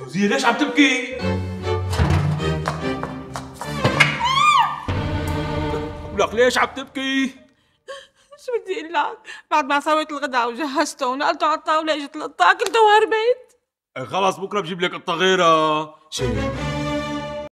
فوزية ليش عم تبكي؟ لك ليش عم تبكي؟ شو بدي أقول لك بعد ما سويت الغداء وجهزته ونقلته على الطاولة إجت القطة أكلته وهربت إيه، خلص بكرة بجيب لك قطة غيرها شيل